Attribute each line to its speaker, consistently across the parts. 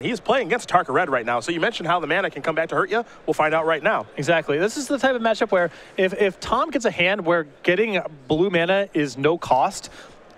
Speaker 1: He's playing against Atarka Red right now. So you mentioned how the mana can come back to hurt you. We'll find out right now.
Speaker 2: Exactly. This is the type of matchup where if, if Tom gets a hand where getting blue mana is no cost,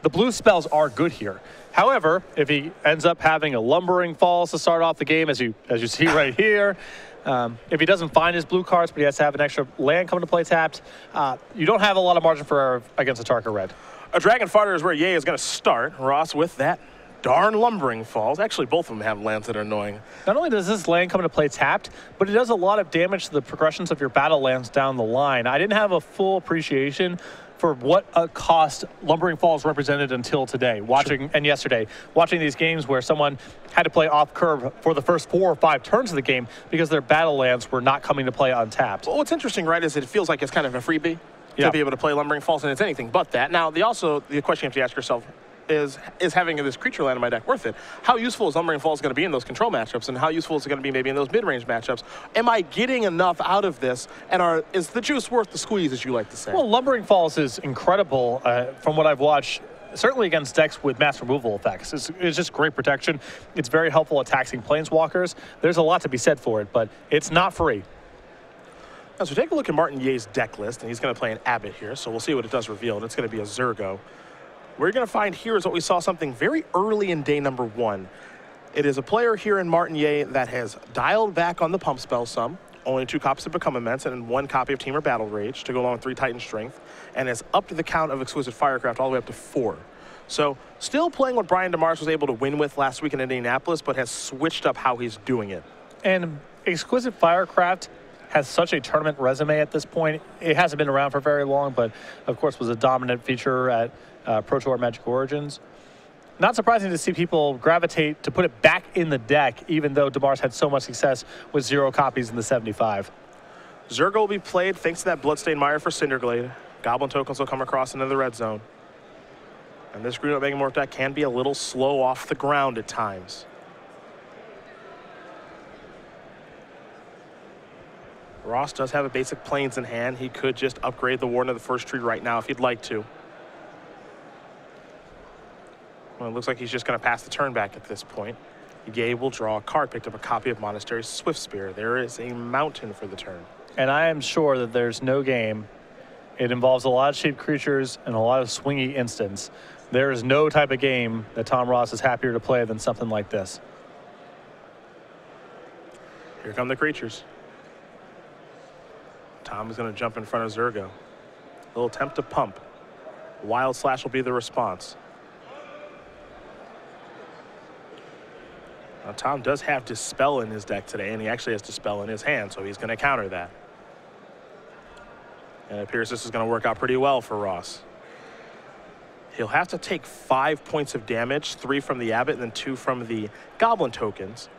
Speaker 2: the blue spells are good here. However, if he ends up having a lumbering falls to start off the game, as you as you see right here, um, if he doesn't find his blue cards, but he has to have an extra land coming to play tapped, uh, you don't have a lot of margin for error against a Tarka Red.
Speaker 1: A Dragon Fodder is where Yeh is going to start. Ross with that darn lumbering falls. Actually, both of them have lands that are annoying.
Speaker 2: Not only does this land come into play tapped, but it does a lot of damage to the progressions of your battle lands down the line. I didn't have a full appreciation for what a cost Lumbering Falls represented until today, watching sure. and yesterday, watching these games where someone had to play off curve for the first four or five turns of the game because their battle lands were not coming to play untapped.
Speaker 1: Well, what's interesting, right, is it feels like it's kind of a freebie yeah. to be able to play Lumbering Falls, and it's anything but that. Now, the also the question you have to ask yourself is is having this creature land in my deck worth it? How useful is Lumbering Falls going to be in those control matchups, and how useful is it going to be maybe in those mid-range matchups? Am I getting enough out of this, and are is the juice worth the squeeze, as you like to say?
Speaker 2: Well, Lumbering Falls is incredible uh, from what I've watched certainly against decks with mass removal effects. It's, it's, just great protection. It's very helpful at taxing planeswalkers. There's a lot to be said for it, but it's not free.
Speaker 1: Now, so take a look at Martin Yeh's deck list, and he's going to play an Abbot here, so we'll see what it does reveal, and it's going to be a Zurgo. You're going to find here is what we saw something very early in day number one. It is a player here in Martin Yeh that has dialed back on the pump spell some, only two copies have Become Immense and one copy of Temur Battle Rage to go along with three Titan Strength, and has upped the count of Exquisite Firecraft all the way up to four. So still playing what Brian DeMars was able to win with last week in Indianapolis, but has switched up how he's doing it.
Speaker 2: And Exquisite Firecraft has such a tournament resume at this point. It hasn't been around for very long, but of course was a dominant feature at uh, Pro Tour Magic Origins. Not surprising to see people gravitate to put it back in the deck, even though DeMars had so much success with zero copies in the 75.
Speaker 1: Zurgo will be played thanks to that Bloodstained Mire for Cinderglade. Goblin tokens will come across into the red zone. And this Green Megamorph deck can be a little slow off the ground at times. Ross does have a basic plains in hand. He could just upgrade the Warden of the First Tree right now if he'd like to. Well, it looks like he's just going to pass the turn back at this point. Yeh will draw a card, picked up a copy of Monastery Swiftspear. There is a mountain for the turn.
Speaker 2: And I am sure that there's no game. It involves a lot of cheap creatures and a lot of swingy instants. There is no type of game that Tom Ross is happier to play than something like this.
Speaker 1: Here come the creatures. Tom is going to jump in front of Zurgo. A little attempt to pump. Wild Slash will be the response. Now, Tom does have Dispel in his deck today, and he actually has Dispel in his hand, so he's going to counter that. And it appears this is going to work out pretty well for Ross. He'll have to take five points of damage, three from the Abbot and then two from the Goblin tokens.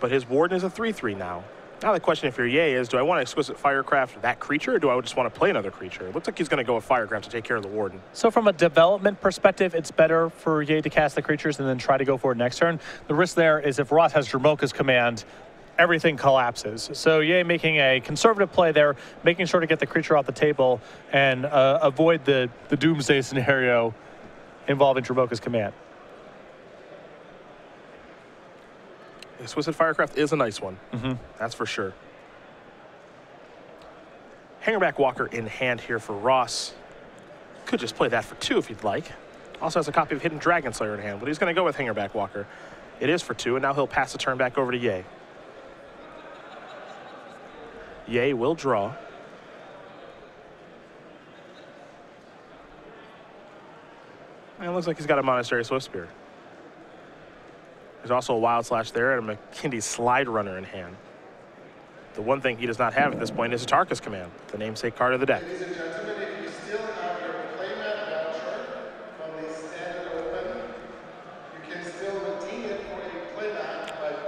Speaker 1: But his Warden is a 3-3 now. Now the question if you're Yeh is, do I want to Exquisite Firecraft that creature, or do I just want to play another creature? It looks like he's going to go with Firecraft to take care of the Warden.
Speaker 2: So from a development perspective, it's better for Yeh to cast the creatures and then try to go for it next turn. The risk there is if Ross has Dromoka's command, everything collapses. So Yeh making a conservative play there, making sure to get the creature off the table and uh, avoid the, the doomsday scenario involving Dromoka's command.
Speaker 1: Exquisite Firecraft is a nice one.
Speaker 2: Mm -hmm.
Speaker 1: That's for sure. Hangerback Walker in hand here for Ross. Could just play that for two if you'd like. Also has a copy of Hidden Dragon Slayer in hand, but he's going to go with Hangerback Walker. It is for two, and now he'll pass the turn back over to Yeh. Yeh will draw. And it looks like he's got a Monastery Swiftspear. There's also a Wild Slash there and a Makindi Slide Runner in hand. The one thing he does not have at this point is Atarka's Command, the namesake card of the deck.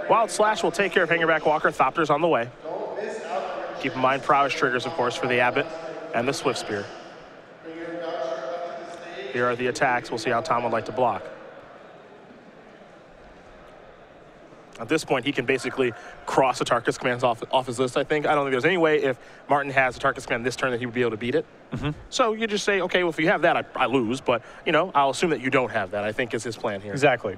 Speaker 1: Wild Slash will take care of Hangerback Walker. Thopter's on the way. Keep in mind prowess triggers, of course, for the Abbot and the Swift Spear. Here are the attacks. We'll see how Tom would like to block. At this point, he can basically cross the Atarka's commands off, off his list, I think. I don't think there's any way if Martin has Atarka's command this turn that he would be able to beat it.
Speaker 2: Mm -hmm.
Speaker 1: So you just say, okay, well, if you have that, I, I lose. But, you know, I'll assume that you don't have that, I think is his plan here.
Speaker 2: Exactly.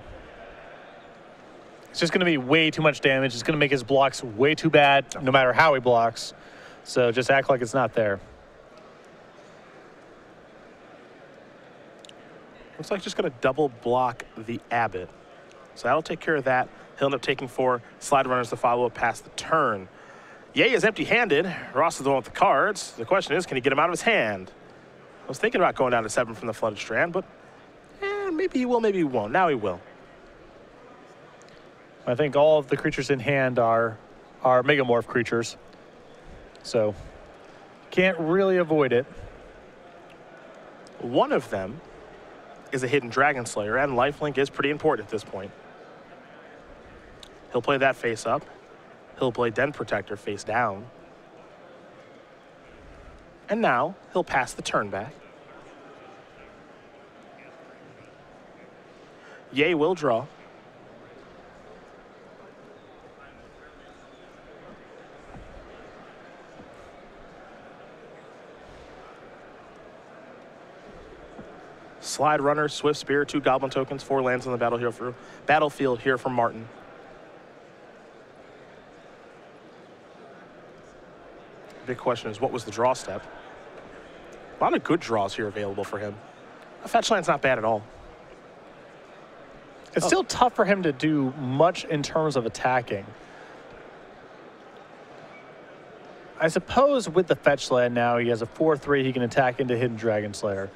Speaker 2: It's just going to be way too much damage. It's going to make his blocks way too bad, no matter how he blocks. So just act like it's not there.
Speaker 1: Looks like just going to double block the Abbot. So that'll take care of that. He'll end up taking four slide runners to follow up past the turn. Yay is empty-handed. Ross is the one with the cards. The question is, can he get him out of his hand? I was thinking about going down to seven from the flooded strand, but eh, maybe he will, maybe he won't. Now he will.
Speaker 2: I think all of the creatures in hand are are megamorph creatures. So can't really avoid it.
Speaker 1: One of them is a hidden Dragon Slayer, and lifelink is pretty important at this point. He'll play that face up. He'll play Den Protector face down. And now he'll pass the turn back. Yay will draw. Slide Runner, Swift Spear, two Goblin tokens, four lands on the battlefield here for Martin. Big question is, what was the draw step? A lot of good draws here available for him. A fetch land's not bad at all.
Speaker 2: It's oh. still tough for him to do much in terms of attacking. I suppose with the fetch land now, he has a 4-3, he can attack into Hidden Dragon Slayer.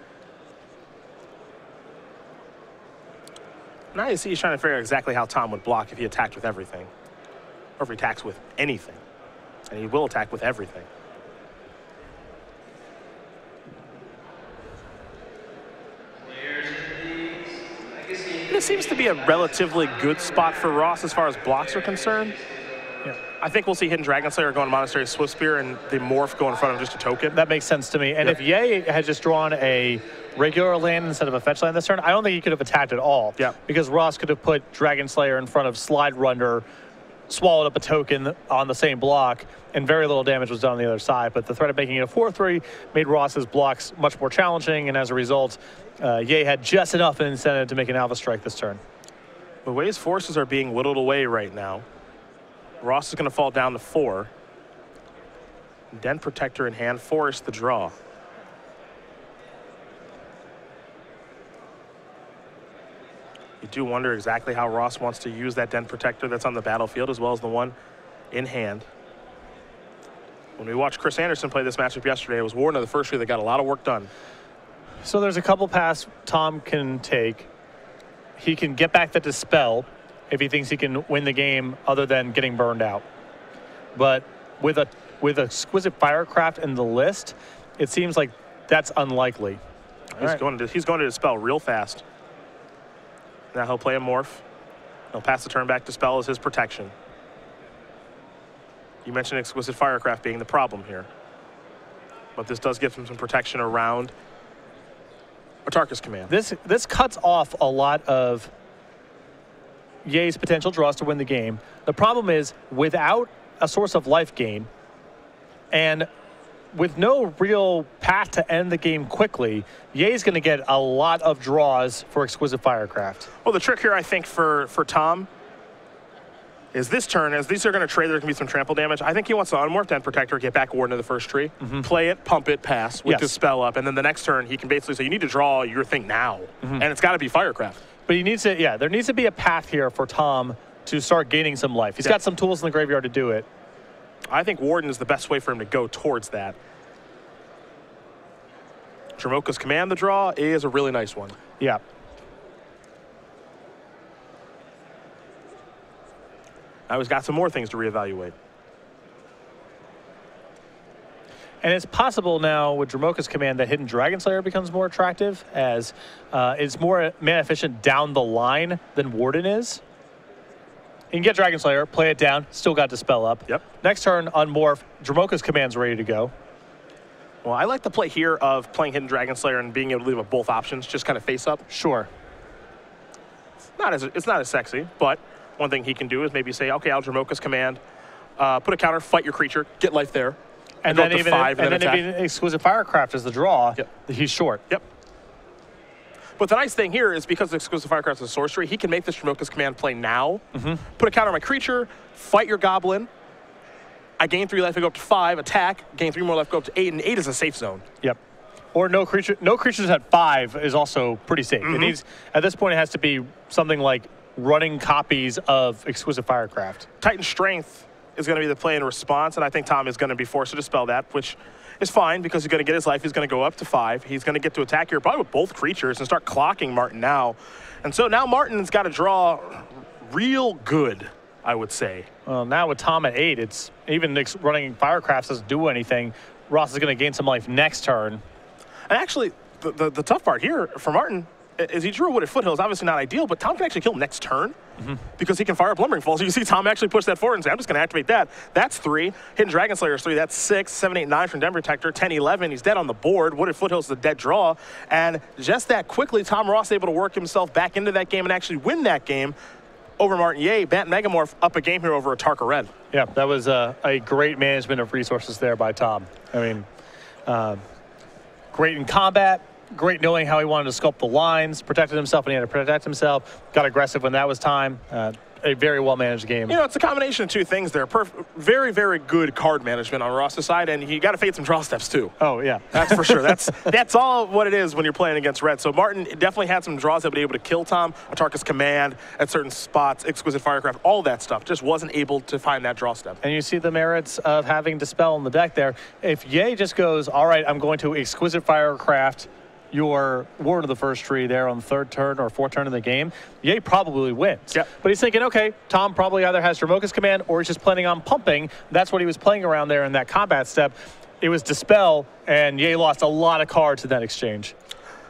Speaker 1: Now you see he's trying to figure out exactly how Tom would block if he attacked with everything. Or if he attacks with anything. And he will attack with everything. This seems to be a relatively good spot for Ross as far as blocks are concerned.
Speaker 2: Yeah.
Speaker 1: I think we'll see Hidden Dragon Slayer going Monastery Swift Spear and the Morph go in front of just a token.
Speaker 2: That makes sense to me. And
Speaker 1: Yep.
Speaker 2: if Yeh had just drawn a regular land instead of a fetch land this turn, I don't think he could have attacked at all.
Speaker 1: Yep.
Speaker 2: Because Ross could have put Dragon Slayer in front of Slide Runner, swallowed up a token on the same block, and very little damage was done on the other side. But the threat of making it a 4-3 made Ross's blocks much more challenging, and as a result, uh, Yeh had just enough incentive to make an Alpha Strike this turn.
Speaker 1: The way his forces are being whittled away right now, Ross is going to fall down to four. Den Protector in hand, force the draw. You do wonder exactly how Ross wants to use that Den Protector that's on the battlefield as well as the one in hand. When we watched Chris Anderson play this matchup yesterday, it was Warden of the first tree that got a lot of work done.
Speaker 2: So there's a couple paths Tom can take. He can get back the dispel if he thinks he can win the game other than getting burned out. But with a with exquisite firecraft in the list, it seems like that's unlikely.
Speaker 1: He's
Speaker 2: right.
Speaker 1: going to he's going to dispel real fast. Now he'll play a morph. He'll pass the turn back. Dispel as his protection. You mentioned exquisite firecraft being the problem here, but this does give him some protection around Atarka's command.
Speaker 2: This this cuts off a lot of Yeh's potential draws to win the game. The problem is without a source of life gain and with no real path to end the game quickly, Yeh's going to get a lot of draws for exquisite firecraft.
Speaker 1: Well, the trick here, I think, for for Tom is this turn, as these are going to trade, there can be some trample damage. I think he wants to unmorph Den Protector, get back Warden to the first tree, mm-hmm. play it, pump it, pass with
Speaker 2: Yes.
Speaker 1: the spell up, and then the next turn he can basically say, you need to draw your thing now. Mm-hmm. And it's got to be Firecraft.
Speaker 2: But he needs to, yeah, there needs to be a path here for Tom to start gaining some life. He's
Speaker 1: Yeah.
Speaker 2: got some tools in the graveyard to do it.
Speaker 1: I think Warden is the best way for him to go towards that. Dromoka's command the draw is a really nice one.
Speaker 2: Yeah.
Speaker 1: Now he's got some more things to reevaluate.
Speaker 2: And it's possible now with Dromoka's command that Hidden Dragon Slayer becomes more attractive as uh, it's more mana efficient down the line than Warden is. You can get Dragon Slayer, play it down, still got Dispel up.
Speaker 1: Yep.
Speaker 2: Next turn, unmorph. Dromoka's command's ready to go.
Speaker 1: Well, I like the play here of playing Hidden Dragon Slayer and being able to leave up both options, just kind of face up.
Speaker 2: Sure.
Speaker 1: Not as it's not as sexy, but one thing he can do is maybe say, okay, I'll Dromoka's command, uh, put a counter, fight your creature, get life there,
Speaker 2: And
Speaker 1: go
Speaker 2: then even
Speaker 1: five,
Speaker 2: and
Speaker 1: and
Speaker 2: then
Speaker 1: then
Speaker 2: if Exquisite Firecraft is the draw,
Speaker 1: Yep.
Speaker 2: he's short.
Speaker 1: Yep. But the nice thing here is because exquisite firecraft is a sorcery, he can make this Dromoka's command play now, put a counter on my creature, fight your goblin. I gain three life, I go up to five, attack, gain three more life, go up to eight, and eight is a safe zone.
Speaker 2: Yep. Or no creature, no creatures at five is also pretty safe.
Speaker 1: Mm-hmm.
Speaker 2: It needs at this point it has to be something like running copies of Exquisite Firecraft.
Speaker 1: Titan Strength is going to be the play in response, and I think Tom is going to be forced to dispel that, which is fine because he's going to get his life. He's going to go up to five. He's going to get to attack here, probably with both creatures, and start clocking Martin now. And so now Martin's got to draw real good, I would say.
Speaker 2: Well, now with Tom at eight, it's even running Firecrafts doesn't do anything. Ross is going to gain some life next turn.
Speaker 1: And actually, the, the, the tough part here for Martin is he drew a Wooded Foothill is obviously not ideal, but Tom can actually kill next turn because he can fire up Fall. So You see Tom actually push that forward and say, I'm just going to activate that. That's three. Hidden Dragon Slayer is three. That's six. Seven, eight, nine from Den Protector. 10, 11. He's dead on the board. Wooded Foothills is a dead draw. And just that quickly, Tom Ross able to work himself back into that game and actually win that game over Martin Yeh. Bant Megamorph up a game here over a Tarka Red.
Speaker 2: Yeah, that was a, a great management of resources there by Tom. I mean, uh, great in combat, great knowing how he wanted to sculpt the lines, protected himself when he had to protect himself, got aggressive when that was time. Uh, a very well managed game.
Speaker 1: You know, it's a combination of two things there. Perf- very, very good card management on Ross's side, and you got to fade some draw steps too.
Speaker 2: Oh, yeah.
Speaker 1: That's for sure. That's that's all what it is when you're playing against red. So Martin definitely had some draws that would be able to kill Tom, Atarka's command at certain spots, exquisite firecraft, all that stuff. Just wasn't able to find that draw step.
Speaker 2: And you see the merits of having Dispel in the deck there. If Yeh just goes, all right, I'm going to Exquisite Firecraft your Ward of the First Tree there on the third turn or fourth turn in the game, Yeh probably wins.
Speaker 1: Yep.
Speaker 2: But he's thinking, okay, Tom probably either has Dromoka's command or he's just planning on pumping. That's what he was playing around there in that combat step. It was Dispel, and Yeh lost a lot of cards in that exchange.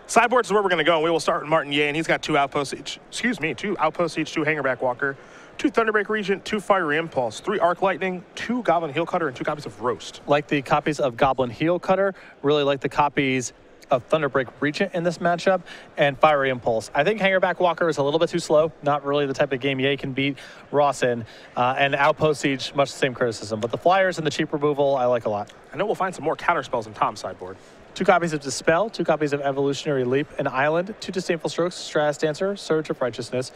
Speaker 1: Sideboards is where we're going to go, and we will start with Martin Yeh, and he's got two Outpost Siege. Excuse me, two Outpost Siege, two Hangerback Walker, two Thunderbreak Regent, two Fiery Impulse, three Arc Lightning, two Goblin Heel Cutter, and two copies of Roast.
Speaker 2: like the copies of Goblin Heel Cutter, really like the copies of Thunderbreak Regent in this matchup, and Fiery Impulse. I think Hangerback Walker is a little bit too slow, not really the type of game Yeh can beat Ross in, uh, and Outpost Siege, much the same criticism. But the Flyers and the cheap removal, I like a lot.
Speaker 1: I know we'll find some more counter spells in Tom's sideboard.
Speaker 2: Two copies of Dispel, two copies of Evolutionary Leap, an Island, two Disdainful Strokes, Stratus Dancer, Surge of Righteousness,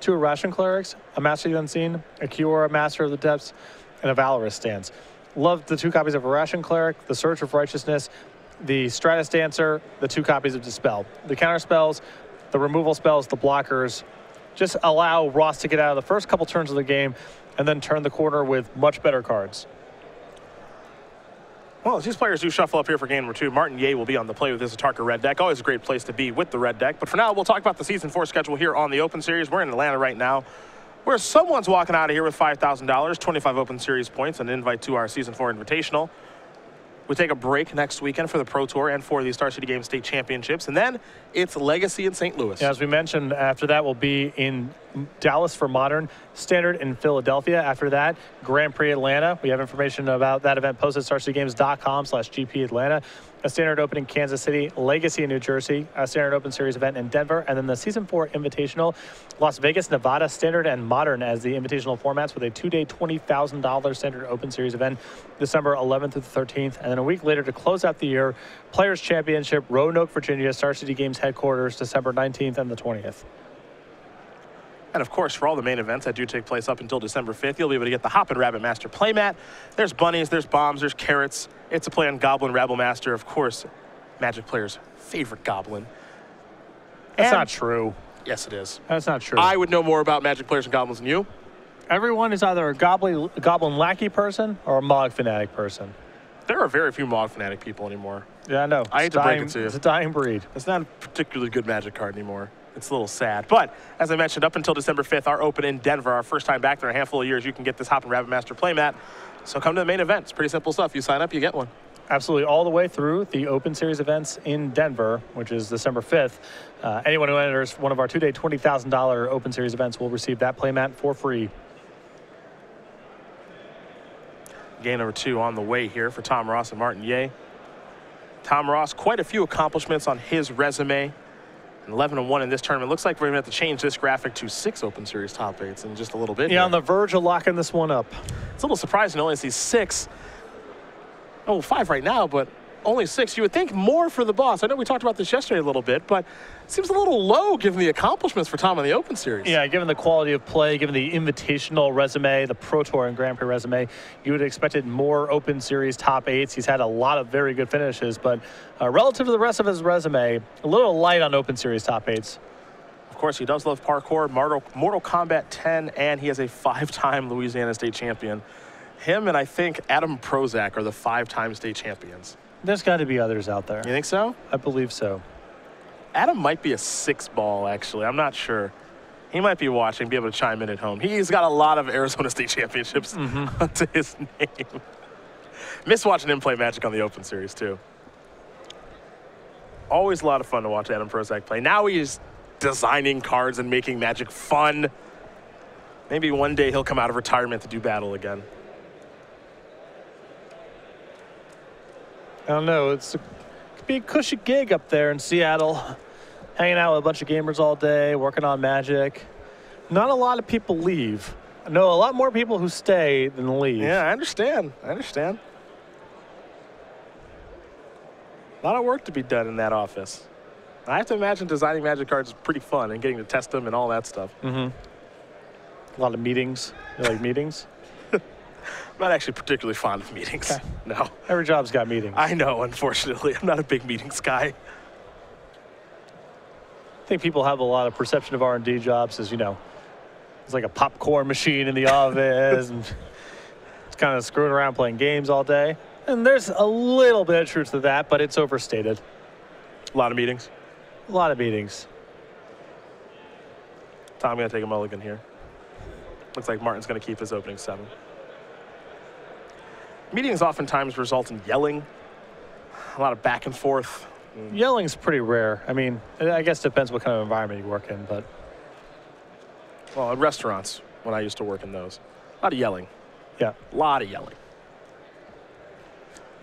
Speaker 2: two Arashin Clerics, a Mastery of the Unseen, a Kiora Master of the Depths, and a Valorous Stance. Love the two copies of Arashin Cleric, the Surge of Righteousness, the Stratus Dancer, the two copies of Dispel. The counter spells, the removal spells, the blockers, just allow Ross to get out of the first couple turns of the game and then turn the corner with much better cards.
Speaker 1: Well, these players do shuffle up here for game number two, Martin Yeh will be on the play with his Atarka red deck. Always a great place to be with the red deck. But for now, we'll talk about the season four schedule here on the Open Series. We're in Atlanta right now, where someone's walking out of here with $5,000, 25 Open Series points, and an invite to our season four invitational. We take a break next weekend for the Pro Tour and for the Star City Games State Championships, and then it's Legacy in St. Louis.
Speaker 2: Yeah, as we mentioned, after that we'll be in Dallas for Modern, Standard in Philadelphia. After that, Grand Prix Atlanta. We have information about that event posted at starcitygames.com slash GP Atlanta. A Standard Open in Kansas City, Legacy in New Jersey, a Standard Open Series event in Denver, and then the Season 4 Invitational, Las Vegas, Nevada, Standard and Modern as the invitational formats with a two-day $20,000 Standard Open Series event December 11th through the 13th. And then a week later to close out the year, Players Championship, Roanoke, Virginia, Star City Games headquarters, December 19th and the 20th.
Speaker 1: And of course, for all the main events that do take place up until December 5th, you'll be able to get the Hoppin' Rabbit Master playmat. There's bunnies, there's bombs, there's carrots. It's a play on Goblin Rabble Master, of course, Magic players' favorite goblin.
Speaker 2: That's
Speaker 1: And-
Speaker 2: not true.
Speaker 1: Yes, it is.
Speaker 2: That's not true.
Speaker 1: I would know more about Magic players and goblins than you.
Speaker 2: Everyone is either a goblin, goblin lackey person or a Mog fanatic person.
Speaker 1: There are very few Mog Fanatic people anymore.
Speaker 2: Yeah, I know.
Speaker 1: I hate
Speaker 2: It's
Speaker 1: to break it to you.
Speaker 2: It's a dying breed.
Speaker 1: It's not a particularly good Magic card anymore. It's a little sad. But as I mentioned, up until December 5th, our open in Denver, our first time back there in a handful of years, you can get this Hoppin' Rabbit Master playmat. So come to the main event. It's pretty simple stuff. You sign up, you get one.
Speaker 2: Absolutely, all the way through the Open Series events in Denver, which is December 5th. Uh, anyone who enters one of our two-day $20,000 Open Series events will receive that playmat for free.
Speaker 1: Game number two on the way here for Tom Ross and Martin Ye. Tom Ross, quite a few accomplishments on his resume. 11 and 1 in this tournament. Looks like we're going to have to change this graphic to six Open Series top eights in just a little bit.
Speaker 2: Yeah,
Speaker 1: here.
Speaker 2: on the verge of locking this one up.
Speaker 1: It's a little surprising to only see six. Oh, five right now, but Only six. You would think more for the boss. I know we talked about this yesterday a little bit, but seems a little low given the accomplishments for Tom in the Open Series.
Speaker 2: Yeah, given the quality of play, given the invitational resume, the Pro Tour and Grand Prix resume, you would have expected more Open Series top eights. He's had a lot of very good finishes, but uh, relative to the rest of his resume, a little light on Open Series top eights.
Speaker 1: Of course, he does love parkour, Mortal, Mortal Kombat 10, and he is a five-time Louisiana State champion. Him and I think Adam Prosak are the five-time state champions.
Speaker 2: There's got to be others out there.
Speaker 1: You think so?
Speaker 2: I believe so.
Speaker 1: Adam might be a six ball, actually. I'm not sure. He might be watching, be able to chime in at home. He's got a lot of Arizona State championships mm-hmm. to his name. Miss watching him play Magic on the Open Series, too. Always a lot of fun to watch Adam Prosak play. Now he's designing cards and making Magic fun. Maybe one day he'll come out of retirement to do battle again.
Speaker 2: I don't know. It's a, could be a cushy gig up there in Seattle, hanging out with a bunch of gamers all day, working on Magic. Not a lot of people leave. I know a lot more people who stay than leave.
Speaker 1: Yeah, I understand. I understand. A lot of work to be done in that office. I have to imagine designing magic cards is pretty fun and getting to test them and all that stuff. Mm-hmm.
Speaker 2: A lot of meetings. You like meetings?
Speaker 1: I'm not actually particularly fond of meetings.
Speaker 2: Okay.
Speaker 1: No.
Speaker 2: Every job's got meetings. I
Speaker 1: I know, unfortunately. I'm not a big meetings guy.
Speaker 2: Think people have a lot of perception of R&D jobs as, you know, it's like a popcorn machine in the office and it's kind of screwing around playing games all day. And there's a little bit of truth to that, but it's overstated.
Speaker 1: A lot of meetings.
Speaker 2: A lot of meetings.
Speaker 1: Tom, I'm going to take a mulligan here. Looks like Martin's going to keep his opening seven. Meetings oftentimes result in yelling, a lot of back and forth. Mm.
Speaker 2: Yelling's pretty rare. I mean, I guess it depends what kind of environment you work in, but
Speaker 1: Well, at restaurants, when I used to work in those, a lot of yelling.
Speaker 2: yeah.
Speaker 1: A lot of yelling.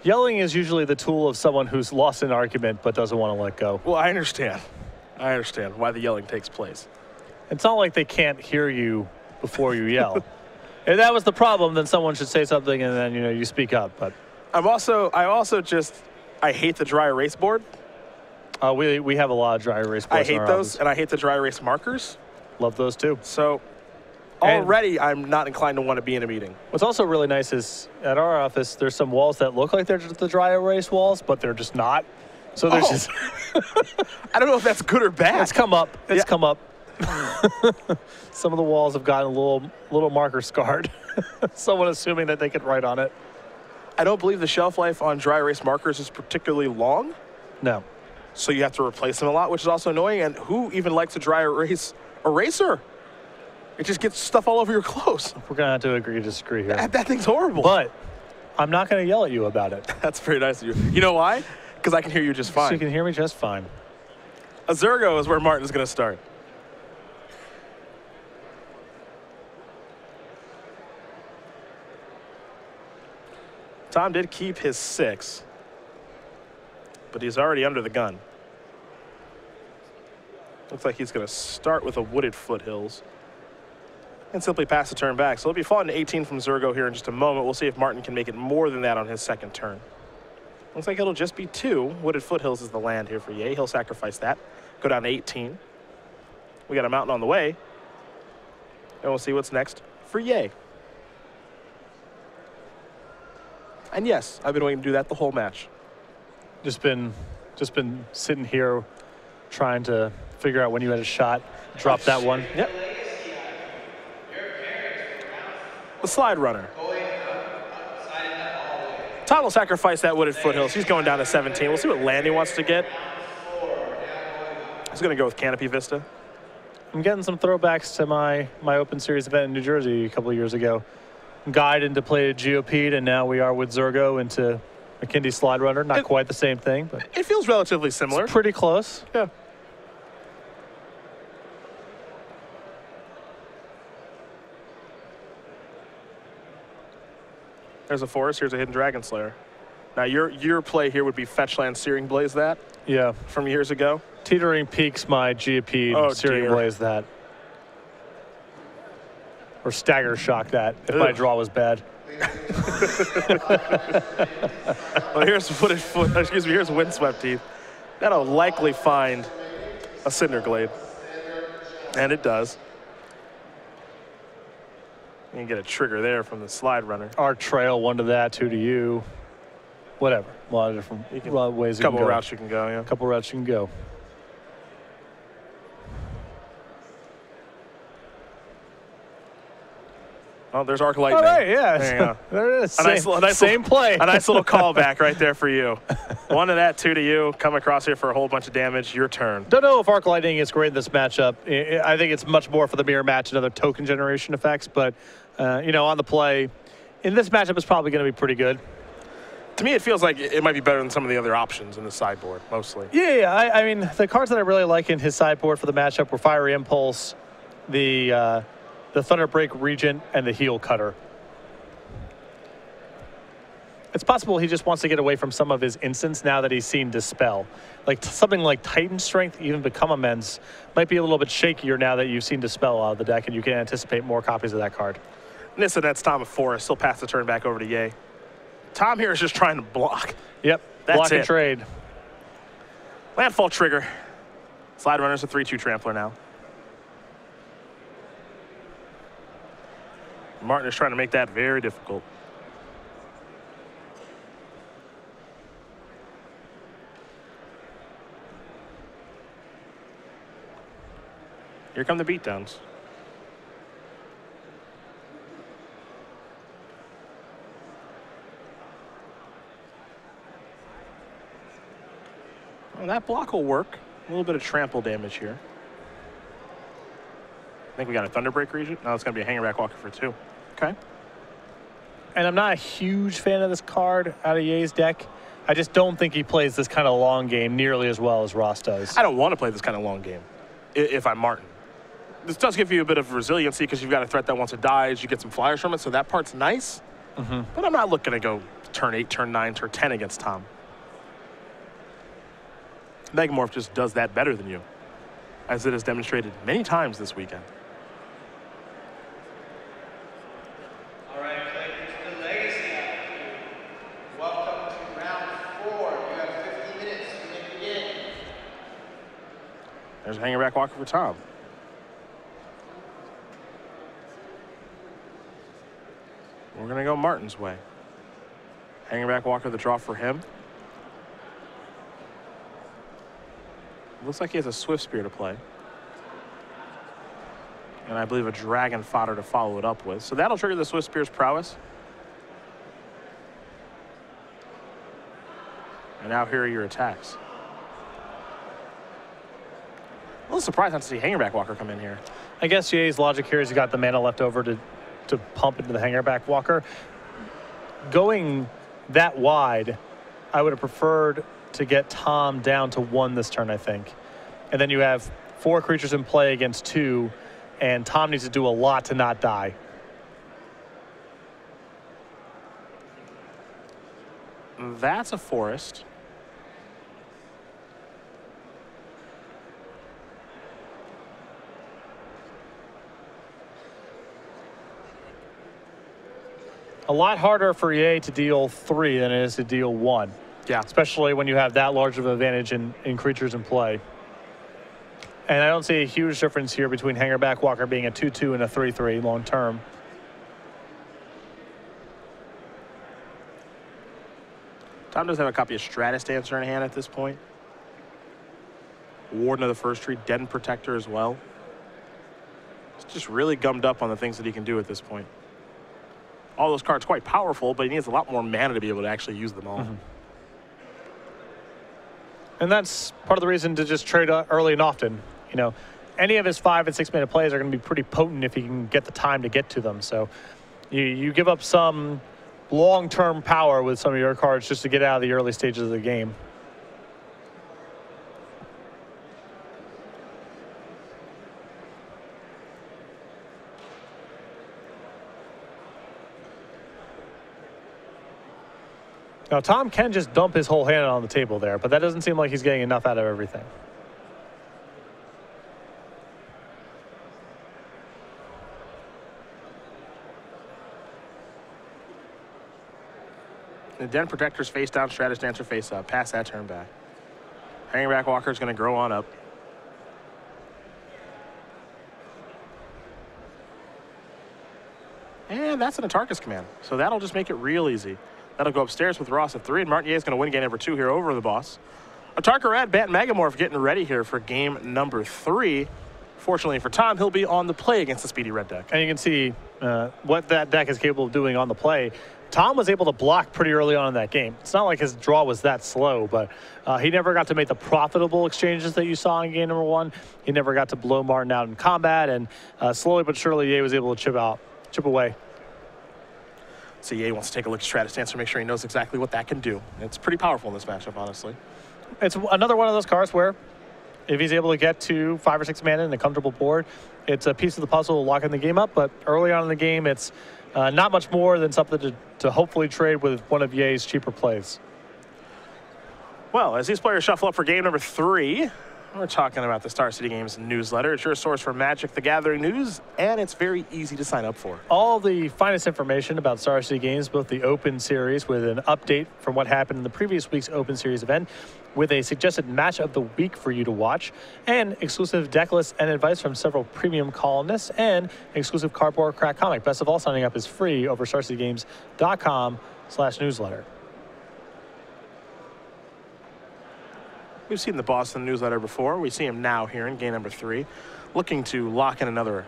Speaker 2: Yelling is usually the tool of someone who's lost an argument but doesn't want to let go.
Speaker 1: Well, I understand. I understand why the yelling takes place.
Speaker 2: It's not like they can't hear you before you yell. if that was the problem, then someone should say something and then you know you speak up. But
Speaker 1: I'm also, I also just, I hate the dry erase board.
Speaker 2: Uh, we we have a lot of dry erase
Speaker 1: I hate those, and I hate the dry erase markers.
Speaker 2: Love those too.
Speaker 1: So
Speaker 2: And-
Speaker 1: already, I'm not inclined to want to be in a meeting.
Speaker 2: What's also really nice is at our office, there's some walls that look like they're just the dry erase walls, but they're just not. So there's
Speaker 1: Oh.
Speaker 2: just
Speaker 1: I don't know if that's good or bad.
Speaker 2: it's come up. It's
Speaker 1: Yeah.
Speaker 2: come up. some of the walls have gotten a little little marker scarred. Someone assuming that they could write on it.
Speaker 1: I don't believe the shelf life on dry erase markers is particularly long,
Speaker 2: No.
Speaker 1: So you have to replace them a lot, which is also annoying. And who even likes a dry erase eraser? It just gets stuff all over your clothes.
Speaker 2: We're gonna have to agree to disagree here.
Speaker 1: That, that thing's horrible.
Speaker 2: But I'm not gonna yell at you about it.
Speaker 1: That's pretty nice of you. You know why? Because I can hear you just
Speaker 2: So you can hear me just fine.
Speaker 1: A Zurgo is where Martin's going to start. Tom did keep his six, but he's already under the gun. Looks like he's going to start with a wooded foothills and simply pass the turn back. So he'll be falling to 18 from Zurgo here in just a moment. We'll see if Martin can make it more than that on his second turn. Looks like it'll just be two. Wooded Foothills is the land here for Yeh. He'll sacrifice that. Go down to 18. We got a mountain on the way. And we'll see what's next for Yeh. And yes, I've been waiting to do that the whole match.
Speaker 2: Just been just been sitting here trying to figure out when you had a shot. Drop that one.
Speaker 1: Yep. The slide runner. Todd will sacrifice that wooded foothills. He's going down to 17. We'll see what land he wants to get. He's going to go with Canopy Vista.
Speaker 2: I'm getting some throwbacks to my my Open Series event in New Jersey a couple of years ago. Guide into play GOP, and now we are with Zurgo into Makindi Slide Runner. Not
Speaker 1: It-
Speaker 2: quite the same thing, but
Speaker 1: It feels relatively similar.
Speaker 2: pretty close.
Speaker 1: Yeah. There's a forest. Here's a hidden dragon slayer. Now your your play here would be Fetchland Searing Blaze that
Speaker 2: Yeah.
Speaker 1: from years ago.
Speaker 2: Teetering Peaks, my GP
Speaker 1: Oh,
Speaker 2: Searing
Speaker 1: dear.
Speaker 2: Blaze that. or stagger shock that if my draw was bad.
Speaker 1: Well, here's footage. Foot, excuse me. Here's windswept heath. That'll likely find a cinder glade, and it does. You can get a trigger there from the slide runner.
Speaker 2: Our trail, one to that, two to you. Whatever. A lot of different
Speaker 1: You can-
Speaker 2: ways
Speaker 1: A
Speaker 2: you can
Speaker 1: couple routes you can go. Yeah.
Speaker 2: A couple routes you can go.
Speaker 1: Oh, there's arc lightning.
Speaker 2: All right, yeah.
Speaker 1: There you go.
Speaker 2: there it is.
Speaker 1: A
Speaker 2: Same,
Speaker 1: nice, little- a nice
Speaker 2: same
Speaker 1: little-
Speaker 2: play.
Speaker 1: A nice little callback right there for you. One to that, two to you. Come across here for a whole bunch of damage. Your turn.
Speaker 2: Don't know if Arc Lightning is great in this matchup. I- I I think it's much more for the mirror match and other token generation effects, but, uh, you know, on the play, in this matchup, it's probably going to be pretty good.
Speaker 1: To me, it feels like it might be better than some of the other options in the sideboard, mostly.
Speaker 2: Yeah, yeah. I, I mean, the cards that I really like in his sideboard for the matchup were Fiery Impulse, the uh, the Thunderbreak Regent, and the Heel Cutter. It's possible he just wants to get away from some of his instants now that he's seen Dispel. Like something like Titan Strength, even Become Immense, might be a little bit shakier now that you've seen Dispel out of the deck and you can anticipate more copies of that card.
Speaker 1: Nissa, that's Tom of Forest. He'll pass the turn back over to Yeh. Tom here is just trying to block.
Speaker 2: Yep,
Speaker 1: That's
Speaker 2: block and
Speaker 1: it.
Speaker 2: trade.
Speaker 1: Landfall trigger. Slide runner's a 3 2 trampler now. Martin is trying to make that very difficult. Here come the beatdowns. Well, that block will work. A little bit of trample damage here. I think we got a Thunderbreak Regent. Now it's going to be a Hangerback Walker for two. Okay.
Speaker 2: And I'm not a huge fan of this card out of Yeh's deck. I just don't think he plays this kind of long game nearly as well as Ross does.
Speaker 1: I don't want to play this kind of long game if I'm Martin. This does give you a bit of resiliency because you've got a threat that once it dies, you get some flyers from it, so that part's nice. Mm-hmm. But I'm not looking to go turn 8, turn 9, turn 10 against Tom. Megamorph just does that better than you, as it has demonstrated many times this weekend.
Speaker 3: All right, players to the legacy attitude. Welcome to round four. You have 50 minutes to begin.
Speaker 1: There's back Walker for Tom. We're going to go Martin's way. Hangerback Walker, the draw for him. Looks like he has a Swift Spear to play. And I believe a Dragon Fodder to follow it up with. So that'll trigger the Swift Spear's prowess. And now here are your attacks. A little surprised not to see Hangerback Walker come in here.
Speaker 2: I guess Yeh's logic here is he got the mana left over to, to pump into the hangerback walker. Going that wide, I would have preferred to get Tom down to one this turn, I think. And then you have four creatures in play against two, and Tom needs to do a lot to not die.
Speaker 1: That's a forest.
Speaker 2: A lot harder for Yeh to deal three than it is to deal one,
Speaker 1: Yeah.
Speaker 2: especially when you have that large of an advantage in, in creatures in play. And I don't see a huge difference here between Hangerback Walker being a 2 2 and a 3 3 long term.
Speaker 1: Tom does have a copy of Stratus Dancer in hand at this point. Warden of the First Tree, Den Protector as well. He's just really gummed up on the things that he can do at this point. All those cards quite powerful, but he needs a lot more mana to be able to actually use them all.
Speaker 2: And that's part of the reason to just trade uh, early and often. You know, any of his five and six minute plays are going to be pretty potent if he can get the time to get to them. So you, you give up some long term power with some of your cards just to get out of the early stages of the game. Now, Tom can just dump his whole hand on the table there, but that doesn't seem like he's getting enough out of everything.
Speaker 1: The den protector's face down, stratus dancer face up. Pass that turn back. Hangerback Walker's going to grow on up. And that's an Atarkas command. So that'll just make it real easy. That'll go upstairs with Ross at three, and Martin Yeh is going to win game number two here over the boss. Atarka Red, Bant Megamorph getting ready here for game number three. Fortunately for Tom, he'll be on the play against the Speedy Red deck.
Speaker 2: And you can see uh, what that deck is capable of doing on the play. Tom was able to block pretty early on in that game. It's not like his draw was that slow, but uh, he never got to make the profitable exchanges that you saw in game number one. He never got to blow Martin out in combat, and uh, slowly but surely, Yeh was able to chip out, chip away.
Speaker 1: So Yeh wants to take a look at Stratus to make sure he knows exactly what that can do. It's pretty powerful in this matchup, honestly.
Speaker 2: It's another one of those cards where if he's able to get to five or six mana in a comfortable board, it's a piece of the puzzle locking the game up. But early on in the game, it's uh, not much more than something to, to hopefully trade with one of Yeh's cheaper plays.
Speaker 1: Well, as these players shuffle up for game number three, we're talking about the Star City Games newsletter. It's your source for Magic the Gathering news, and it's very easy to sign up for.
Speaker 2: All the finest information about Star City Games, both the Open Series with an update from what happened in the previous week's Open Series event, with a suggested match of the week for you to watch, and exclusive deck lists and advice from several premium columnists, and exclusive cardboard crack comic. Best of all, signing up is free over starcitygames.com slash newsletter.
Speaker 1: We've seen the Boston newsletter before. We see him now here in game number three, looking to lock in another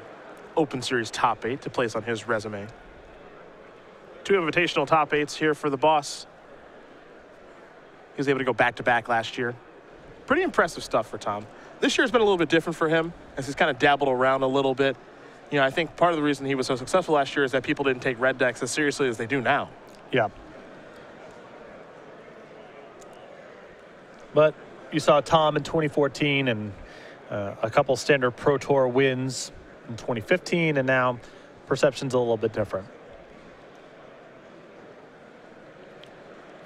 Speaker 1: Open Series top eight to place on his resume. Two invitational top eights here for the boss. He was able to go back to back last year. Pretty impressive stuff for Tom. This year's been a little bit different for him as he's kind of dabbled around a little bit. You know, I think part of the reason he was so successful last year is that people didn't take red decks as seriously as they do now.
Speaker 2: Yeah. But you saw Tom in 2014 and uh, a couple standard Pro Tour wins in 2015, and now perception's a little bit different.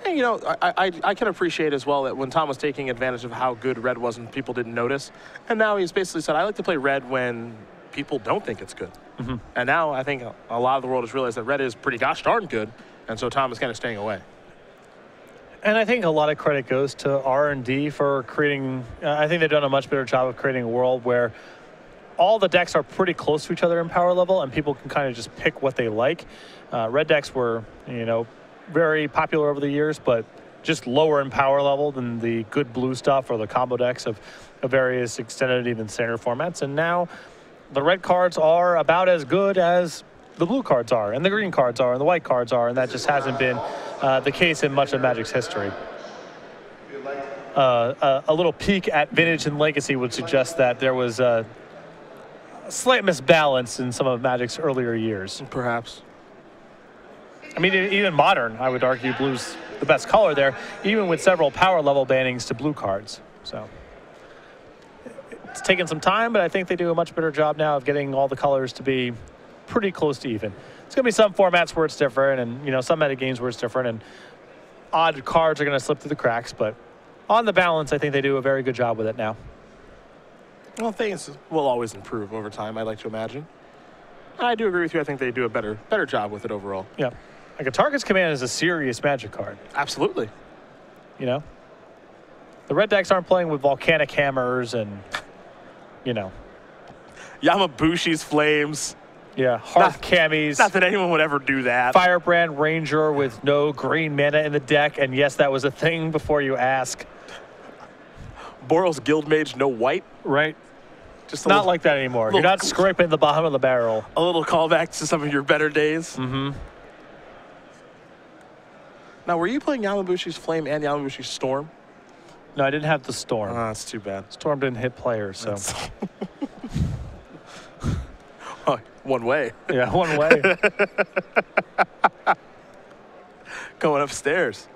Speaker 1: And, you know, I, I, I can appreciate as well that when Tom was taking advantage of how good red was and people didn't notice, and now he's basically said, I like to play red when people don't think it's good.
Speaker 2: Mm-hmm.
Speaker 1: And now I think a lot of the world has realized that red is pretty gosh darn good, and so Tom is kind of staying away.
Speaker 2: And I think a lot of credit goes to R&D for creating. Uh, I think they've done a much better job of creating a world where all the decks are pretty close to each other in power level, and people can kind of just pick what they like. Uh, red decks were, you know, very popular over the years, but just lower in power level than the good blue stuff or the combo decks of, of various extended, even standard formats. And now the red cards are about as good as the blue cards are, and the green cards are, and the white cards are, and that just hasn't been uh, the case in much of Magic's history. Uh, a, a, little peek at Vintage and Legacy would suggest that there was a slight misbalance in some of Magic's earlier years.
Speaker 1: Perhaps.
Speaker 2: I mean, even modern, I would argue blue's the best color there, even with several power level bannings to blue cards. So it's taken some time, but I think they do a much better job now of getting all the colors to be pretty close to even. It's going to be some formats where it's different, and you know some meta games where it's different, and odd cards are going to slip through the cracks. But on the balance, I think they do a very good job with it now.
Speaker 1: Well, things will always improve over time. I like to imagine. I do agree with you. I think they do a better better job with it overall.
Speaker 2: Yeah, like Atarka's Command is a serious Magic card.
Speaker 1: Absolutely.
Speaker 2: You know, the red decks aren't playing with volcanic hammers and you know
Speaker 1: Yamabushi's flames.
Speaker 2: Yeah, Hearth Kamis.
Speaker 1: Not that anyone would ever do that.
Speaker 2: Firebrand Ranger with no green mana in the deck, and yes, that was a thing before you ask.
Speaker 1: Boros Guildmage, no white.
Speaker 2: Right.
Speaker 1: Just
Speaker 2: not
Speaker 1: little,
Speaker 2: like that anymore. You're not scraping the bottom of the barrel.
Speaker 1: A little callback to some of your better days.
Speaker 2: Mm-hmm.
Speaker 1: Now, were you playing Yamabushi's Flame and Yamabushi's Storm?
Speaker 2: No, I didn't have the Storm.
Speaker 1: Oh, that's too bad.
Speaker 2: Storm didn't hit players, so.
Speaker 1: oh, one way.
Speaker 2: Yeah, one way.
Speaker 1: Going upstairs.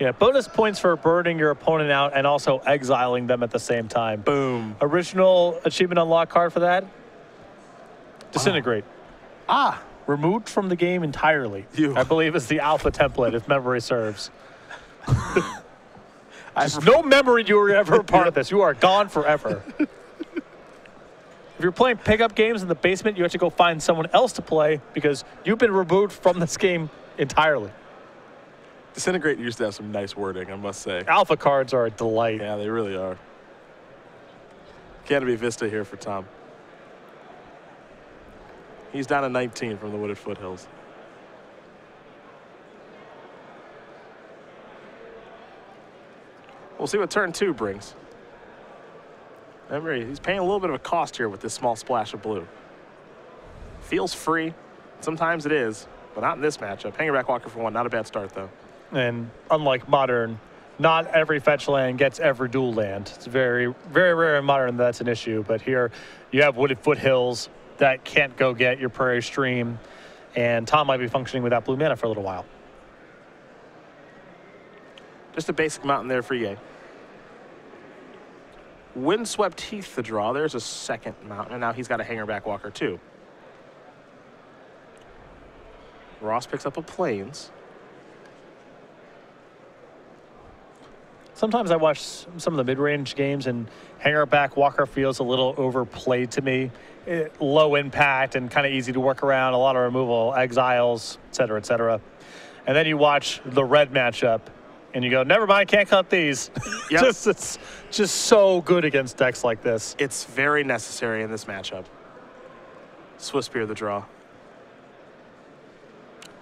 Speaker 2: Yeah, bonus points for burning your opponent out and also exiling them at the same time.
Speaker 1: Boom.
Speaker 2: Original achievement unlock card for that? Disintegrate.
Speaker 1: Ah.
Speaker 2: Removed from the game entirely.
Speaker 1: You.
Speaker 2: I believe is the alpha template, if memory serves.
Speaker 1: There's
Speaker 2: no memory you were ever a part of this. You are gone forever. If you're playing pickup games in the basement, you have to go find someone else to play because you've been removed from this game entirely.
Speaker 1: Disintegrate used to have some nice wording, I must say.
Speaker 2: Alpha cards are a delight.
Speaker 1: Yeah, they really are. Canopy Vista here for Tom. He's down to 19 from the Wooded Foothills. We'll see what turn two brings. Remember, he's paying a little bit of a cost here with this small splash of blue. Feels free. Sometimes it is, but not in this matchup. Hangerback Walker for one, not a bad start though.
Speaker 2: And unlike modern, not every fetch land gets every dual land. It's very, very rare in modern that's an issue. But here you have wooded foothills that can't go get your prairie stream. And Tom might be functioning without blue mana for a little while.
Speaker 1: Just a basic mountain there for Yeh. Windswept Heath the draw. There's a second mountain, and now he's got a hangerback walker too. Ross picks up a plains.
Speaker 2: Sometimes I watch some of the mid-range games, and hangerback Walker feels a little overplayed to me. Eh, low impact and kind of easy to work around. A lot of removal, exiles, et cetera, et cetera. And then you watch the red matchup, and you go, "Never mind, can't cut these."
Speaker 1: Yep.
Speaker 2: just it's just so good against decks like this.
Speaker 1: It's very necessary in this matchup. Swiftspear the draw.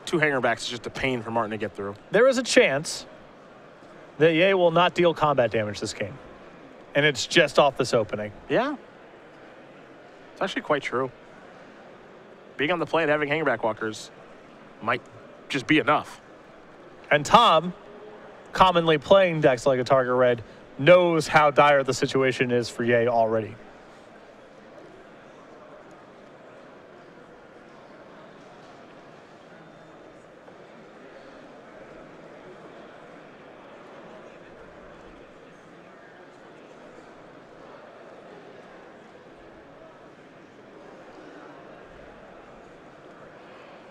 Speaker 1: Two hangerbacks is just a pain for Martin to get through.
Speaker 2: There is a chance that Yeh will not deal combat damage this game, and it's just off this opening.
Speaker 1: Yeah. It's actually quite true. Being on the play and having hangerback walkers might just be enough.
Speaker 2: And Tom, commonly playing decks like Atarka Red, knows how dire the situation is for Yeh already.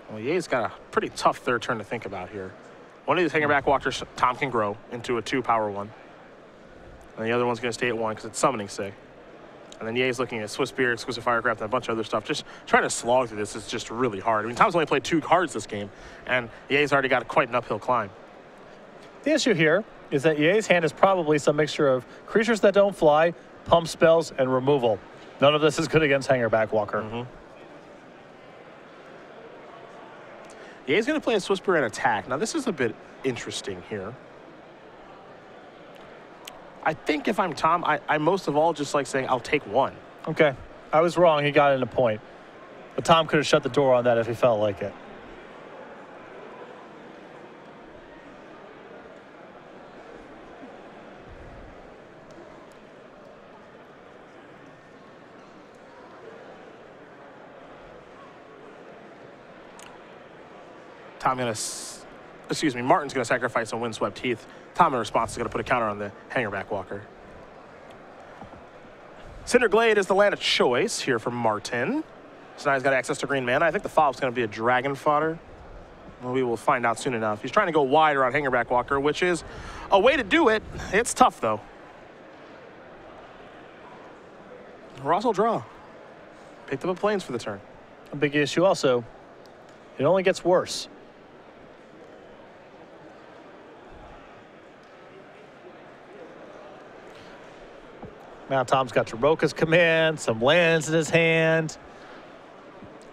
Speaker 1: Well, Yeh's got a pretty tough third turn to think about here. One of these hangerback walkers, Tom can grow into a two power one. And the other one's going to stay at one because it's summoning sick. And then Yeh's looking at Swiss Spear, Exquisite Firecraft, and a bunch of other stuff. Just trying to slog through this is just really hard. I mean, Tom's only played two cards this game, and Yeh's already got quite an uphill climb.
Speaker 2: The issue here is that Yeh's hand is probably some mixture of creatures that don't fly, pump spells, and removal. None of this is good against Hangerback Walker.
Speaker 1: Mm-hmm. Yeh's going to play a Swiss and attack. Now, this is a bit interesting here. I think if I'm Tom, I, I most of all just like saying, I'll take one.
Speaker 2: Okay, I was wrong. He got in a point. But Tom could have shut the door on that if he felt like it.
Speaker 1: Tom gonna, excuse me, Martin's gonna sacrifice on Windswept Heath. Tom in response is gonna put a counter on the Hangerback Walker. Cinder Glade is the land of choice here for Martin. So now he's got access to green mana. I think the follow-up's gonna be a dragon fodder. Well, we will find out soon enough. He's trying to go wider on Hangerback Walker, which is a way to do it. It's tough though. Ross will draw. Picked up a plains for the turn.
Speaker 2: A big issue also, it only gets worse. Now Tom's got Dromoka's command, some lands in his hand.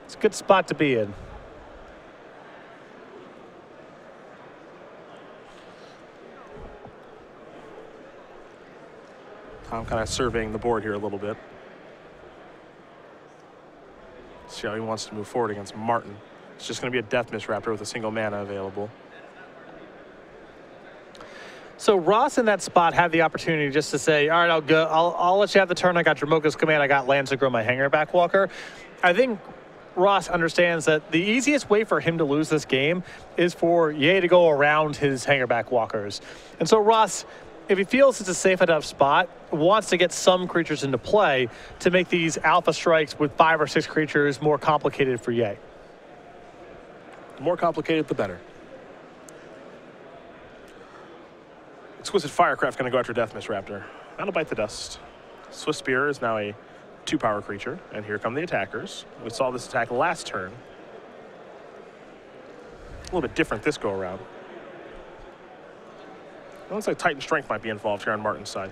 Speaker 2: It's a good spot to be in.
Speaker 1: Tom kind of surveying the board here a little bit. See how he wants to move forward against Martin. It's just going to be a Deathmist Raptor with a single mana available.
Speaker 2: So Ross in that spot had the opportunity just to say, all right, I'll go. I'll, I'll let you have the turn. I got Dromoka's command. I got lands to grow my hangerback walker. I think Ross understands that the easiest way for him to lose this game is for Yeh to go around his hangerback walkers. And so Ross, if he feels it's a safe enough spot, wants to get some creatures into play to make these alpha strikes with five or six creatures more complicated for Yeh.
Speaker 1: The more complicated, the better. Exquisite Firecraft going to go after Death Miss Raptor. That'll bite the dust. Swiftspear is now a two power creature, and here come the attackers. We saw this attack last turn. A little bit different this go around. It looks like Titan Strength might be involved here on Martin's side.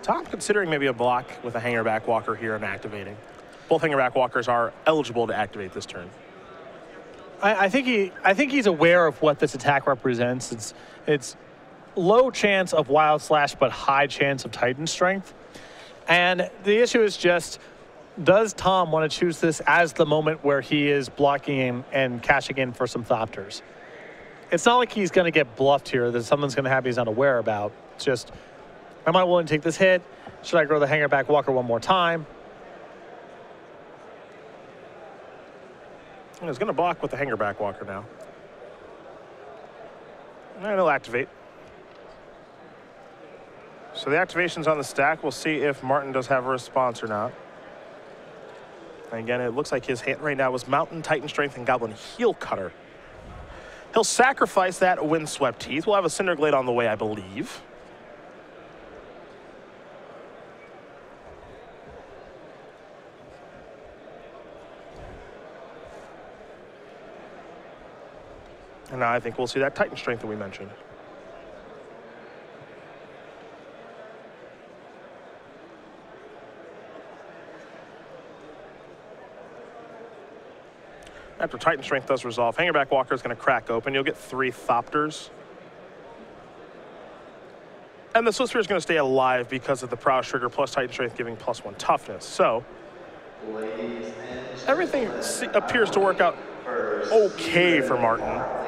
Speaker 1: Tom considering maybe a block with a hangerback walker here and activating. Both hangerback walkers are eligible to activate this turn.
Speaker 2: I, I think he, I think he's aware of what this attack represents. It's, it's low chance of wild slash, but high chance of Titan strength. And the issue is just, does Tom want to choose this as the moment where he is blocking and, and cashing in for some Thopters? It's not like he's going to get bluffed here. That something's going to happen he's not aware about. It's just, am I willing to take this hit? Should I grow the hangerback walker one more time?
Speaker 1: And he's going to block with the hangerback walker now. Eh, and he'll activate. So the activation's on the stack. We'll see if Martin does have a response or not. And again, it looks like his hand right now was Mountain, Titan Strength, and Goblin Heelcutter. He'll sacrifice that Windswept Heath. We'll have a Cinder Glade on the way, I believe. And I think we'll see that Titan Strength that we mentioned. After Titan Strength does resolve, Hangerback Walker is going to crack open. You'll get three Thopters. And the Swiss is going to stay alive because of the Prowess Trigger plus Titan Strength giving plus one toughness. So everything appears to work out okay for Martin.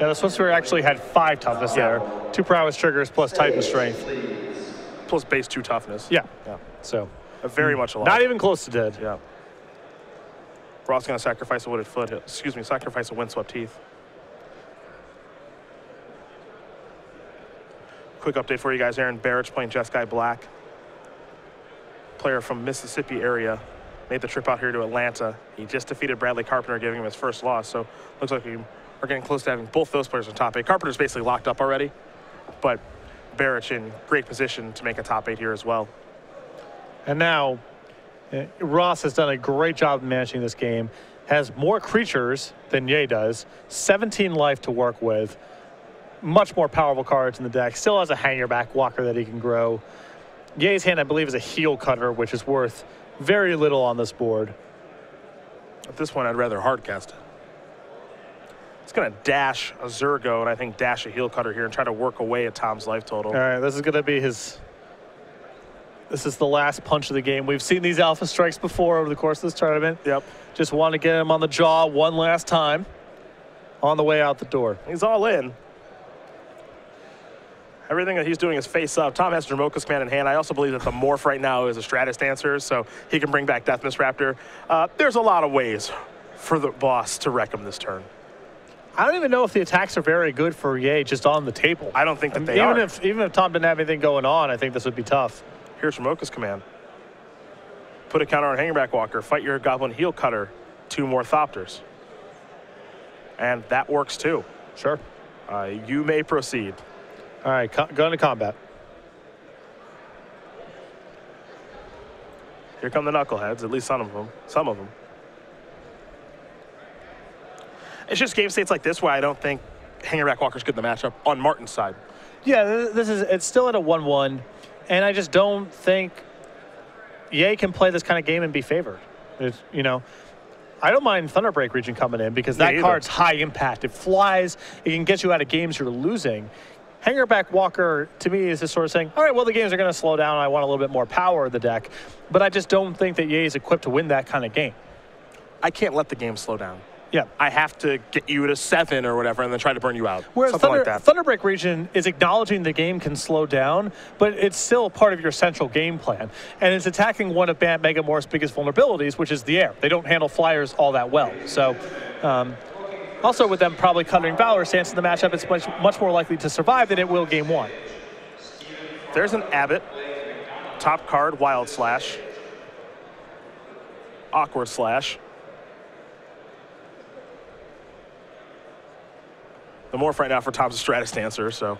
Speaker 2: Yeah, the Swiftspear actually had five toughness
Speaker 1: Yeah.
Speaker 2: there. Two prowess triggers plus Titan strength.
Speaker 1: Plus base two toughness.
Speaker 2: Yeah.
Speaker 1: Yeah.
Speaker 2: So
Speaker 1: Very much alive.
Speaker 2: not even close to dead.
Speaker 1: Yeah. Going to sacrifice a wooded foot. Excuse me, sacrifice a windswept heath. Quick update for you guys. Aaron Barrett's playing Jeskai Black. Player from Mississippi area. Made the trip out here to Atlanta. He just defeated Bradley Carpenter, giving him his first loss. So looks like we are getting close to having both those players in top eight. Carpenter's basically locked up already, but Barrett in great position to make a top eight here as well.
Speaker 2: And now, uh, Ross has done a great job managing this game. Has more creatures than Yeh does. 17 life to work with. Much more powerful cards in the deck. Still has a hangerback walker that he can grow. Yeh's hand, I believe, is a heel cutter, which is worth very little on this board.
Speaker 1: At this point, I'd rather hardcast it. It's going to dash a Zurgo and I think dash a heel cutter here and try to work away at Tom's life total.
Speaker 2: All right, this is going to be his. This is the last punch of the game. We've seen these alpha strikes before over the course of this tournament.
Speaker 1: Yep.
Speaker 2: Just want to get him on the jaw one last time on the way out the door.
Speaker 1: He's all in. Everything that he's doing is face up. Tom has Dromoka's command in hand. I also believe that the morph right now is a Stratus Dancer, so he can bring back Deathmist Raptor. Uh, there's a lot of ways for the boss to wreck him this turn.
Speaker 2: I don't even know if the attacks are very good for Yeh just on the table.
Speaker 1: I don't think that they
Speaker 2: even
Speaker 1: are.
Speaker 2: if even if Tom didn't have anything going on, I think this would be tough.
Speaker 1: Here's Dromoka's command. Put a counter on Hangerback Walker. Fight your Goblin Heelcutter. Two more Thopters. And that works too.
Speaker 2: Sure.
Speaker 1: Uh, you may proceed.
Speaker 2: All right, co- go into combat.
Speaker 1: Here come the knuckleheads, at least some of them. Some of them. It's just game states like this where I don't think Hangerback Walker's good in the matchup on Martin's side.
Speaker 2: Yeah, this is it's still at a one-one, and I just don't think Yeh can play this kind of game and be favored. It's, you know, I don't mind Thunderbreak Regent coming in because that card's high impact. It flies. It can get you out of games you're losing. Hangerback Walker to me is just sort of saying, all right, well the games are going to slow down. I want a little bit more power in the deck, but I just don't think that Yeh is equipped to win that kind of game.
Speaker 1: I can't let the game slow down.
Speaker 2: Yeah.
Speaker 1: I have to get you to seven or whatever and then try to burn you out.
Speaker 2: Whereas
Speaker 1: Something
Speaker 2: Thunder,
Speaker 1: like that.
Speaker 2: Thunderbreak Regent is acknowledging the game can slow down, but it's still part of your central game plan. And it's attacking one of Bant Megamorph's biggest vulnerabilities, which is the air. They don't handle flyers all that well. So, um, also with them probably cutting Valor stance in the matchup, it's much, much more likely to survive than it will game one.
Speaker 1: There's an Abbot. Top card, Wild Slash. Awkward Slash. The morph right now for Tom's a Stratus Dancer, so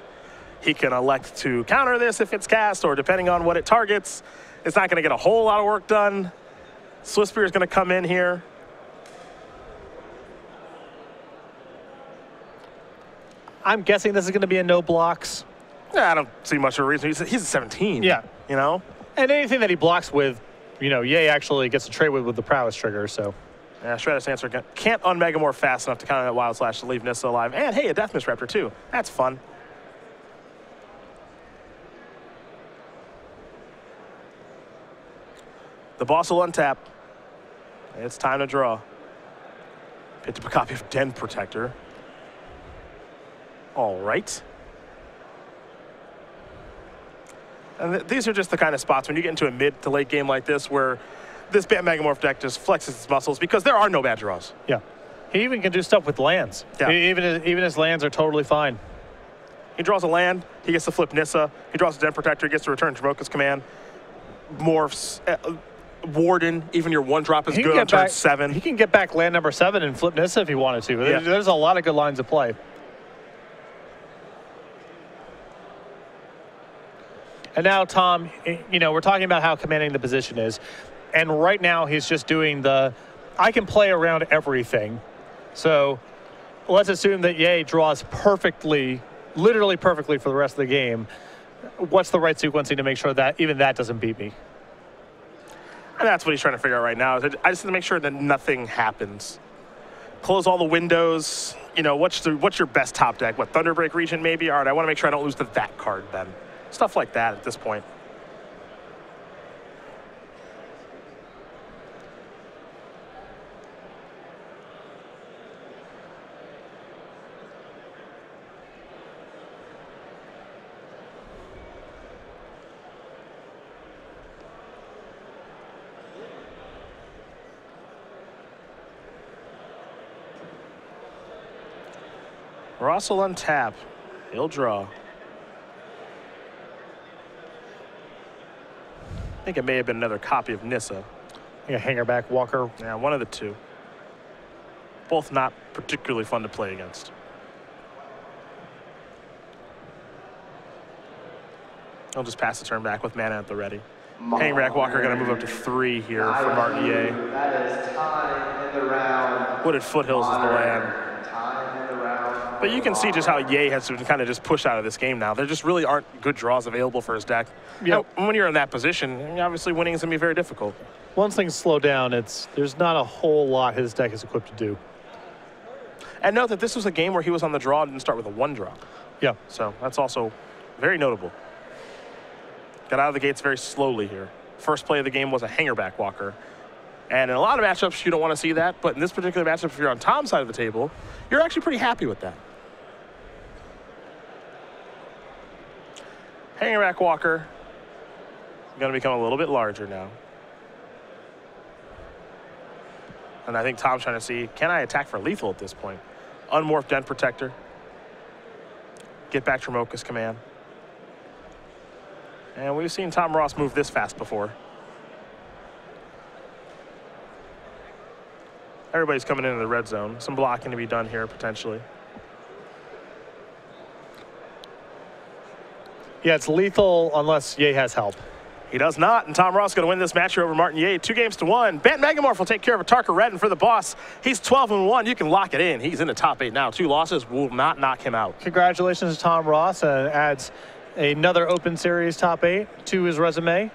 Speaker 1: He can elect to counter this if it's cast, or depending on what it targets, it's not going to get a whole lot of work done. Swiftspear is going to come in here.
Speaker 2: I'm guessing this is going to be a no blocks.
Speaker 1: Yeah, I don't see much of a reason. He's, he's a 17.
Speaker 2: Yeah.
Speaker 1: You know?
Speaker 2: And anything that he blocks with, you know, Yeh actually gets to trade with with the prowess trigger. So
Speaker 1: Yeah, Stratus Dancer can- can't unmegamorph fast enough to counter that Wild Slash to leave Nissa alive. And hey, a Death Raptor too. That's fun. The boss will untap. It's time to draw. Picked up a copy of Den Protector. All right. And th- these are just the kind of spots when you get into a mid to late game like this where this Megamorph deck just flexes its muscles because there are no bad draws.
Speaker 2: yeah, he even can do stuff with lands.
Speaker 1: Yeah.
Speaker 2: Even his, even his lands are totally fine.
Speaker 1: He draws a land, he gets to flip Nissa. He draws a Den Protector, he gets to return Dromoka's command. Morphs, uh, Warden, even your one drop is
Speaker 2: He
Speaker 1: good on turn
Speaker 2: back
Speaker 1: seven.
Speaker 2: He can get back land number seven and flip Nissa if he wanted to.
Speaker 1: Yeah.
Speaker 2: There's a lot of good lines of play. And now, Tom, you know, we're talking about how commanding the position is. And right now, he's just doing the I can play around everything. So let's assume that Yeh draws perfectly, literally perfectly for the rest of the game. What's the right sequencing to make sure that even that doesn't beat me?
Speaker 1: And that's what he's trying to figure out right now. I just need to make sure that nothing happens. Close all the windows. You know, what's the, what's your best top deck? What Thunderbreak Regent maybe? All right, I want to make sure I don't lose to that card then. Stuff like that at this point. Ross will untap. He'll draw. I think it may have been another copy of Nissa.
Speaker 2: Like a hanger walker.
Speaker 1: Yeah, one of the two. Both not particularly fun to play against. I'll just pass the turn back with mana at the ready. Hangerback Walker going to move up to three here for Martier.
Speaker 3: That is time in the round.
Speaker 1: Wooded Foothills is the land.
Speaker 3: Time in the round.
Speaker 1: But you can see just how Yeh has been kind of just pushed out of this game now. There just really aren't good draws available for his deck.
Speaker 2: Yep.
Speaker 1: And when you're in that position, obviously winning is going to be very difficult.
Speaker 2: Once things slow down, it's there's not a whole lot his deck is equipped to do.
Speaker 1: And note that this was a game where he was on the draw and didn't start with a one drop.
Speaker 2: Yeah.
Speaker 1: So that's also very notable. Got out of the gates very slowly here. First play of the game was a hangerback walker. And in a lot of matchups, you don't want to see that. But in this particular matchup, if you're on Tom's side of the table, you're actually pretty happy with that. Hangerback walker going to become a little bit larger now. And I think Tom's trying to see, can I attack for lethal at this point? Unmorph Den Protector. Get back Dromoka's command. And we've seen Tom Ross move this fast before. Everybody's coming into the red zone. Some blocking to be done here potentially.
Speaker 2: Yeah, it's lethal unless Yeh has help.
Speaker 1: He does not, and Tom Ross is going to win this match here over Martin Yeh. Two games to one. Bant Megamorph will take care of Atarka Redden for the boss. He's 12 and 1. You can lock it in. He's in the top eight now. Two losses will not knock him out.
Speaker 2: Congratulations to Tom Ross and adds another Open Series top eight to his resume.